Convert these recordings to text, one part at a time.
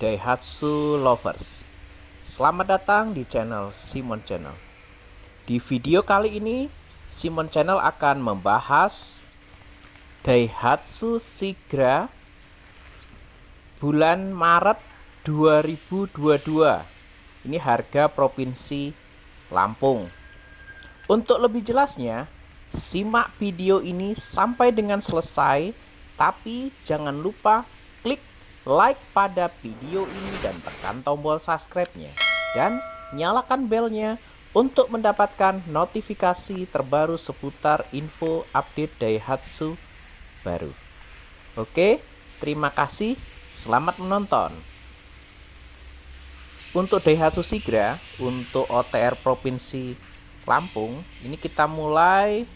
Daihatsu Lovers. Selamat datang di channel Simon Channel. Di video kali ini Simon Channel akan membahas Daihatsu Sigra Bulan Maret 2022 Ini harga Provinsi Lampung. Untuk lebih jelasnya Simak video ini sampai dengan selesai Tapi jangan lupa klik like pada video ini dan tekan tombol subscribe-nya. Dan nyalakan belnya untuk mendapatkan notifikasi terbaru seputar info update Daihatsu baru. Oke, terima kasih. Selamat menonton. Untuk Daihatsu Sigra, untuk OTR Provinsi Lampung, ini kita mulai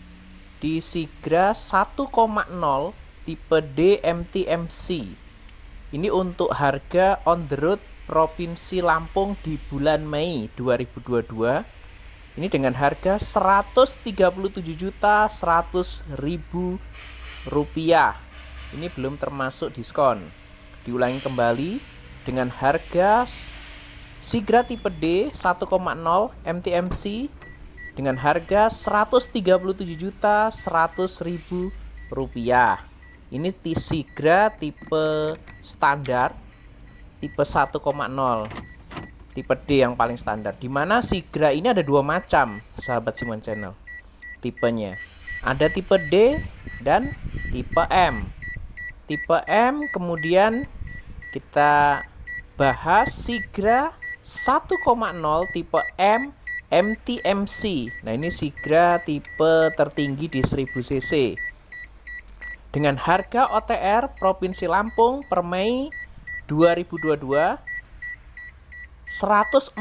di Sigra 1,0 tipe DMTMC ini untuk harga on the road Provinsi Lampung di bulan Mei 2022. Ini dengan harga 137 juta 100 ribu rupiah. Ini belum termasuk diskon. Diulangi kembali dengan harga Sigra tipe D 1,0 MTMC dengan harga 137 juta 100 ribu rupiah. Ini Sigra tipe standar tipe 1,0 tipe D yang paling standar. Di mana Sigra ini ada dua macam sahabat Simon Channel tipenya. Ada tipe D dan tipe M. Tipe M kemudian kita bahas Sigra 1,0 tipe M MTMC nah ini Sigra tipe tertinggi di 1000 cc dengan harga OTR Provinsi Lampung per Mei 2022 147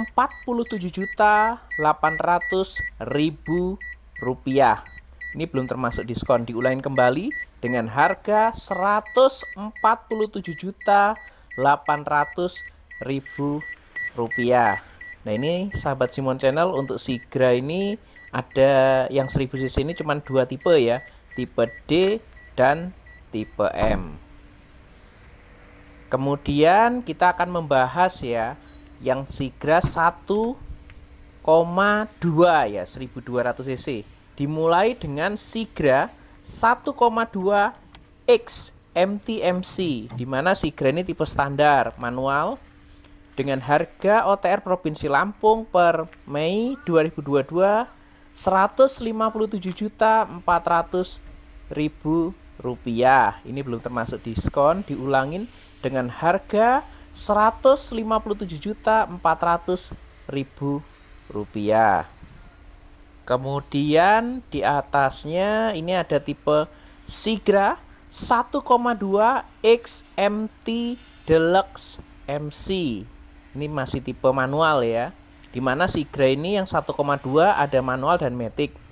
juta 800 ribu rupiah. Ini belum termasuk diskon diulangin kembali dengan harga 147 juta 800 ribu rupiah. Nah ini sahabat Simon Channel untuk Sigra ini ada yang 1000 cc ini cuma dua tipe ya tipe D dan tipe M. Kemudian kita akan membahas ya yang Sigra 1,2 ya 1200 cc. Dimulai dengan Sigra 1,2 X MTMC di mana Sigra ini tipe standar manual dengan harga OTR Provinsi Lampung per Mei 2022 157 juta 400 ribu rupiah. Ini belum termasuk diskon, diulangin dengan harga 157 juta 400 ribu rupiah. Kemudian di atasnya ini ada tipe Sigra 1,2 XMT Deluxe MC. Ini masih tipe manual ya. Di mana Sigra ini yang 1,2 ada manual dan matic.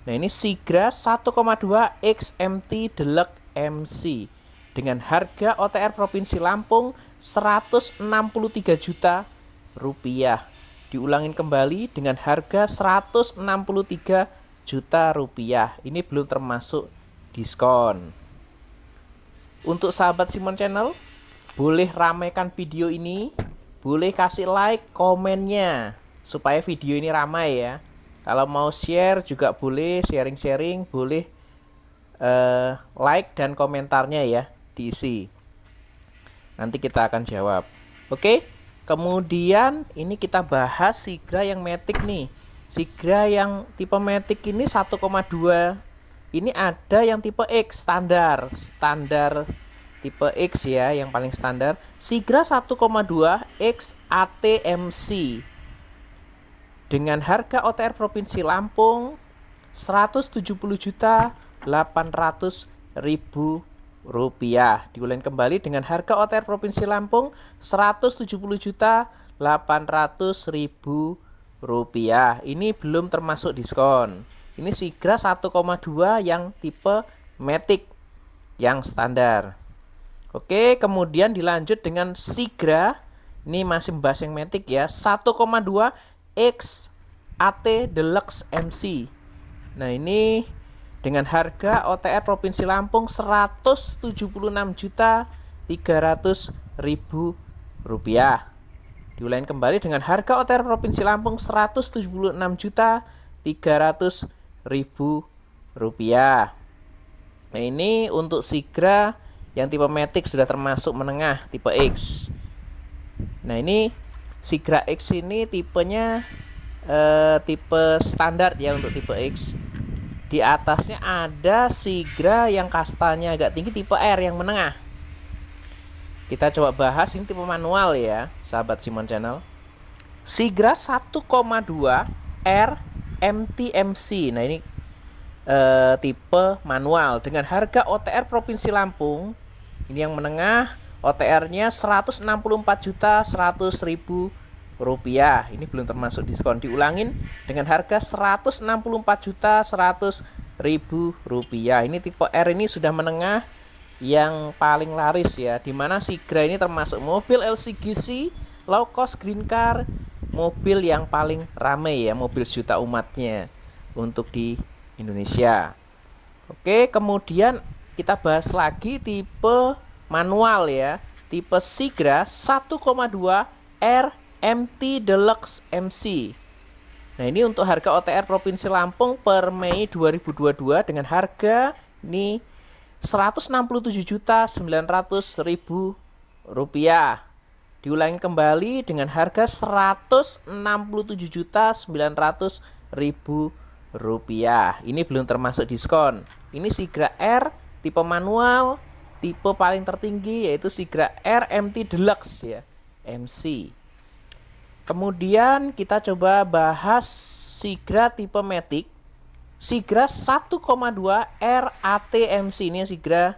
Nah ini Sigra 1,2 XMT Deluxe MC dengan harga OTR Provinsi Lampung 163 juta rupiah. Diulangin kembali dengan harga 163 juta rupiah. Ini belum termasuk diskon. Untuk sahabat Simon Channel, boleh ramaikan video ini, boleh kasih like komennya supaya video ini ramai ya kalau mau share juga boleh, sharing-sharing boleh uh, like dan komentarnya ya diisi. Nanti kita akan jawab. Oke. Kemudian ini kita bahas Sigra yang Matic nih. Sigra yang tipe Matic ini 1,2 ini ada yang tipe X standar standar tipe X ya yang paling standar Sigra 1,2 X ATMC dengan harga OTR Provinsi Lampung 170 juta 800 ribu rupiah. Diulang kembali dengan harga OTR Provinsi Lampung 170 juta 800 ribu rupiah. Ini belum termasuk diskon. Ini Sigra 1,2 yang tipe Matic yang standar. Oke kemudian dilanjut dengan Sigra. Ini masih membahas yang Matic ya. 1,2 X AT Deluxe MC. Nah, ini dengan harga OTR Provinsi Lampung 176 juta 300 ribu rupiah. Kembali dengan harga OTR Provinsi Lampung 176 juta 300 ribu rupiah. Nah ini untuk Sigra yang tipe Matic sudah termasuk menengah tipe X. Nah ini Sigra X ini tipenya eh, tipe standar ya untuk tipe X. Di atasnya ada Sigra yang kastanya agak tinggi tipe R yang menengah. Kita coba bahas ini tipe manual ya, sahabat Simon Channel. Sigra 1,2 R MTMC. Nah, ini eh, tipe manual dengan harga OTR Provinsi Lampung. Ini yang menengah, OTR-nya 164 juta 100 ribu rupiah. Ini belum termasuk diskon. Diulangin dengan harga 164 juta 100 ribu rupiah. Ini tipe R ini sudah menengah yang paling laris ya di mana Sigra ini termasuk mobil LCGC low cost green car mobil yang paling ramai ya mobil juta umatnya untuk di Indonesia Oke kemudian kita bahas lagi tipe manual ya. Tipe Sigra 1,2 R MT Deluxe MC Nah ini untuk harga OTR Provinsi Lampung per Mei 2022 dengan harga ini 167 juta 900 ribu rupiah. Diulangi kembali dengan harga 167 juta 900 ribu rupiah. Ini belum termasuk diskon. Ini Sigra R tipe manual tipe paling tertinggi yaitu Sigra R MT Deluxe ya MC kemudian kita coba bahas Sigra tipe Matic. Sigra 1,2 RATMC ini Sigra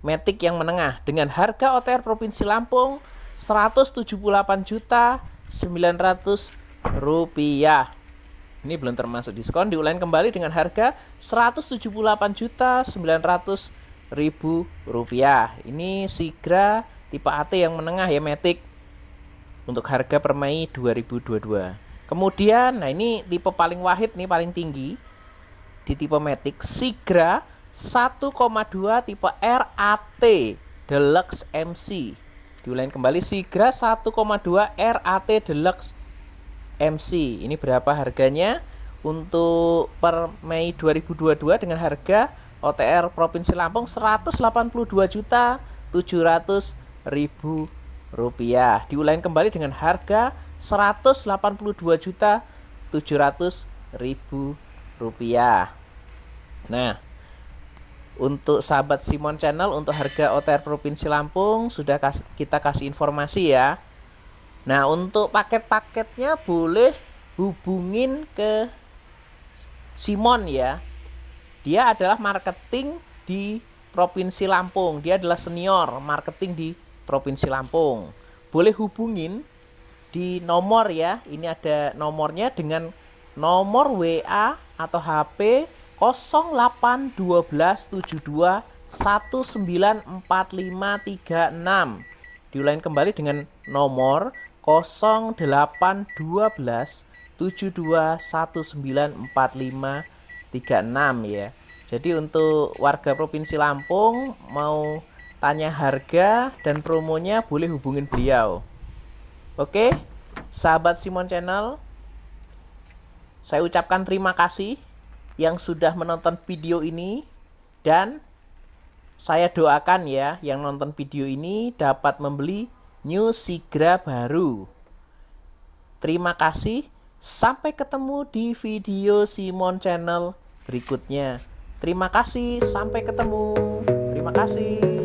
Matic yang menengah. Dengan harga OTR Provinsi Lampung 178 juta 900 rupiah. Ini belum termasuk diskon diulangi kembali dengan harga 178 juta 900 ribu rupiah. Ini Sigra tipe AT yang menengah ya Matic. Untuk harga per Mei 2022. Kemudian, nah ini tipe paling wahid nih paling tinggi di tipe Matic. Sigra 1,2 tipe RAT Deluxe MC diulangi kembali Sigra 1,2 RAT Deluxe MC ini berapa harganya? Untuk per Mei 2022 dengan harga OTR Provinsi Lampung 182 juta 700 ribu rupiah diulangi kembali dengan harga 182 juta 700 ribu rupiah Nah, untuk sahabat Simon Channel untuk harga OTR Provinsi Lampung sudah kita kasih informasi ya. Nah, untuk paket-paketnya boleh hubungin ke Simon ya. Dia adalah marketing di Provinsi Lampung. Dia adalah senior marketing di Provinsi Lampung. Boleh hubungin di nomor ya. Ini ada nomornya dengan nomor WA atau HP 081272 194536 diulangi kembali dengan nomor 0812 72194536 ya. Jadi untuk warga Provinsi Lampung mau tanya harga dan promonya boleh hubungin beliau. Oke, sahabat Simon Channel, saya ucapkan terima kasih yang sudah menonton video ini dan saya doakan ya yang nonton video ini dapat membeli New Sigra baru. Terima kasih. Sampai ketemu di video Simon Channel berikutnya. Terima kasih. Sampai ketemu. Terima kasih.